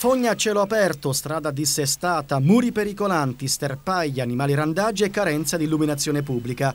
Fogna a cielo aperto, strada dissestata, muri pericolanti, sterpagli, animali randaggi e carenza di illuminazione pubblica.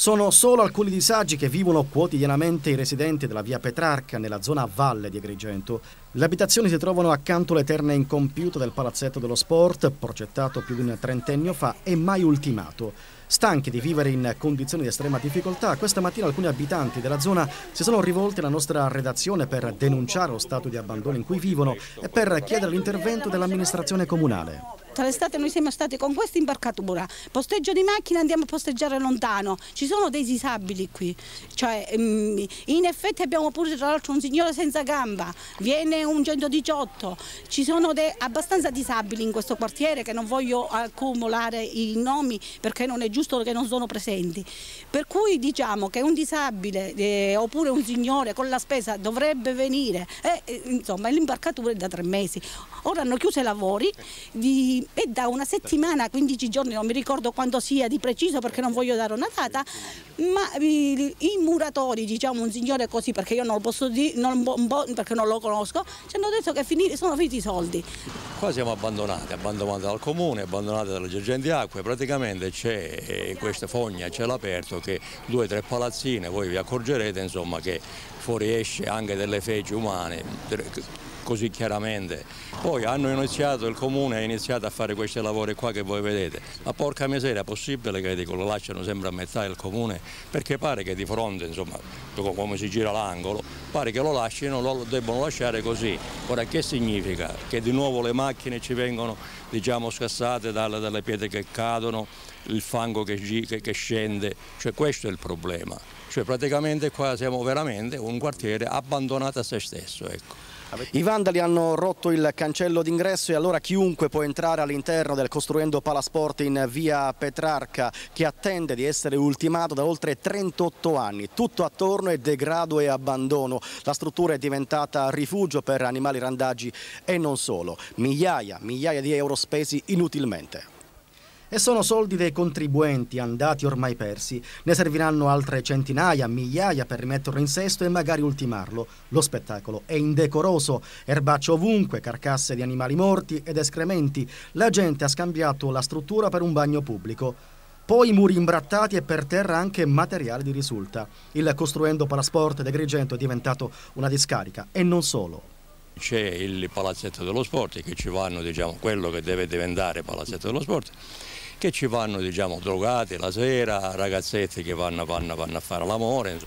Sono solo alcuni disagi che vivono quotidianamente i residenti della via Petrarca nella zona a valle di Agrigento. Le abitazioni si trovano accanto all'eterna incompiuta del palazzetto dello sport, progettato più di un trentennio fa e mai ultimato. Stanchi di vivere in condizioni di estrema difficoltà, questa mattina alcuni abitanti della zona si sono rivolti alla nostra redazione per denunciare lo stato di abbandono in cui vivono e per chiedere l'intervento dell'amministrazione comunale. Tutta l'estate noi siamo stati con questa imbarcatura, posteggio di macchine andiamo a posteggiare lontano, ci sono dei disabili qui, cioè, mm, in effetti abbiamo pure tra l'altro un signore senza gamba, viene un 118, ci sono abbastanza disabili in questo quartiere che non voglio accumulare i nomi perché non è giusto che non sono presenti, per cui diciamo che un disabile eh, oppure un signore con la spesa dovrebbe venire, eh, insomma l'imbarcatura è da tre mesi, ora hanno chiuso i lavori di è da una settimana, 15 giorni, non mi ricordo quando sia di preciso perché non voglio dare una data, ma i, i muratori, diciamo un signore così perché io non lo posso dire, non, perché non lo conosco, ci hanno detto che finiti, sono finiti i soldi. Qua siamo abbandonati, abbandonati dal comune, abbandonati dalle di acque, praticamente c'è eh, questa fogna a cielo aperto che due o tre palazzine, voi vi accorgerete insomma che fuoriesce anche delle feci umane così chiaramente. Poi hanno iniziato, il comune ha iniziato a fare questi lavori qua che voi vedete. Ma porca miseria, è possibile che lo lasciano sempre a metà il comune? Perché pare che di fronte, insomma, come si gira l'angolo, pare che lo lasciano, lo debbono lasciare così. Ora che significa? Che di nuovo le macchine ci vengono diciamo, scassate dalle, dalle pietre che cadono, il fango che, che, che scende, cioè questo è il problema. Cioè praticamente qua siamo veramente un quartiere abbandonato a se stesso. Ecco. I vandali hanno rotto il cancello d'ingresso e allora chiunque può entrare all'interno del costruendo Palasport in via Petrarca che attende di essere ultimato da oltre 38 anni. Tutto attorno è degrado e abbandono. La struttura è diventata rifugio per animali randaggi e non solo. Migliaia, migliaia di euro spesi inutilmente. E sono soldi dei contribuenti andati ormai persi. Ne serviranno altre centinaia, migliaia per rimetterlo in sesto e magari ultimarlo. Lo spettacolo è indecoroso, erbaccio ovunque, carcasse di animali morti ed escrementi. La gente ha scambiato la struttura per un bagno pubblico. Poi muri imbrattati e per terra anche materiale di risulta. Il costruendo Palasport d'Agrigento è diventato una discarica e non solo c'è il palazzetto dello sport che ci vanno, diciamo, quello che deve diventare palazzetto dello sport che ci vanno diciamo, drogati la sera, ragazzetti che vanno, vanno, vanno a fare l'amore.